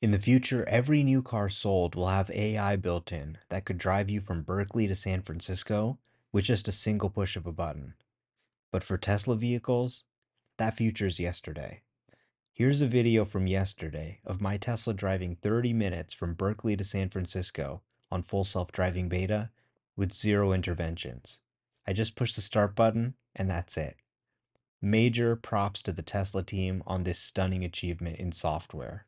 In the future, every new car sold will have AI built in that could drive you from Berkeley to San Francisco with just a single push of a button. But for Tesla vehicles, that future's yesterday. Here's a video from yesterday of my Tesla driving 30 minutes from Berkeley to San Francisco on full self-driving beta with zero interventions. I just push the start button and that's it. Major props to the Tesla team on this stunning achievement in software.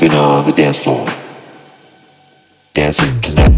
moving on the dance floor. Dancing tonight.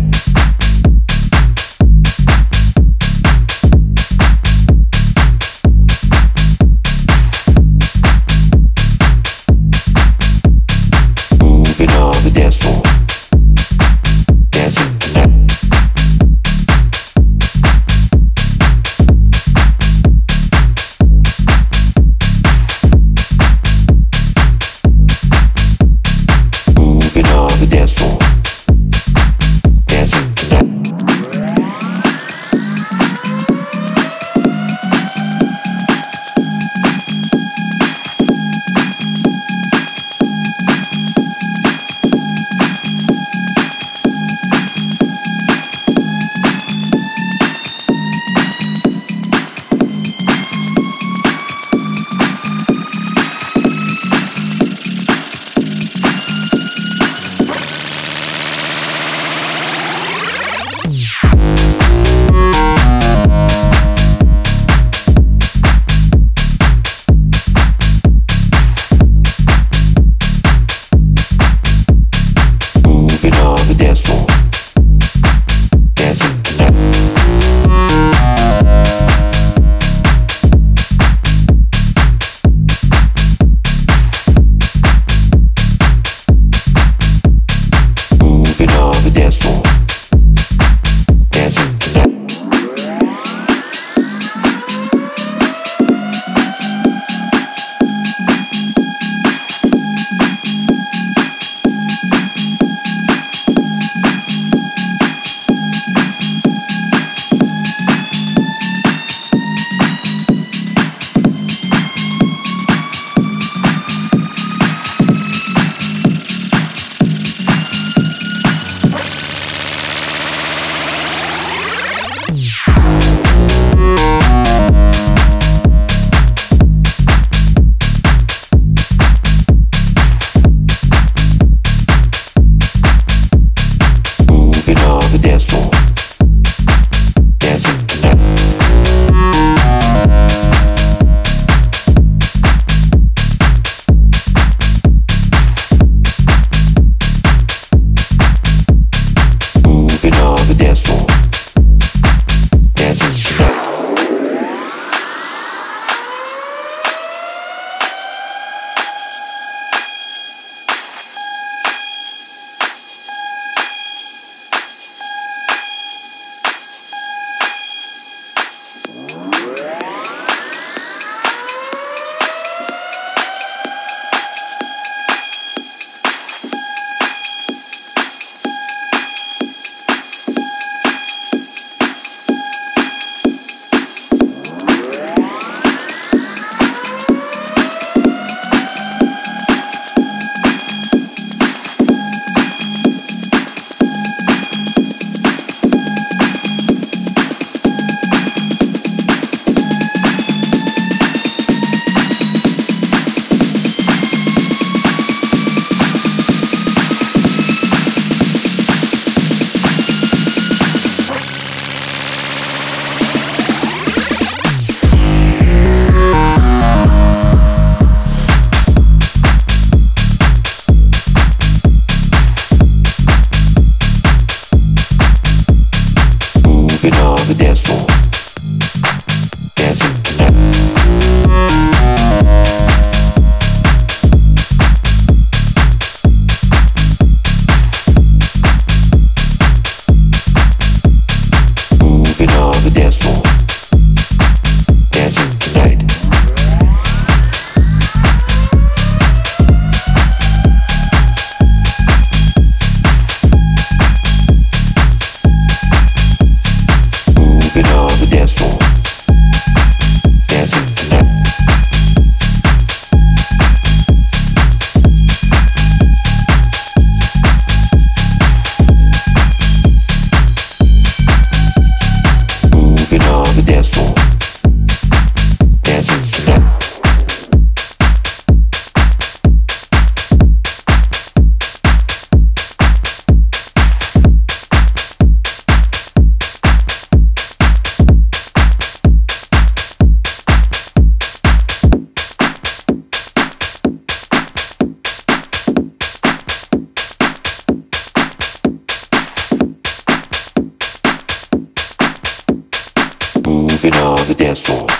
Dance floor.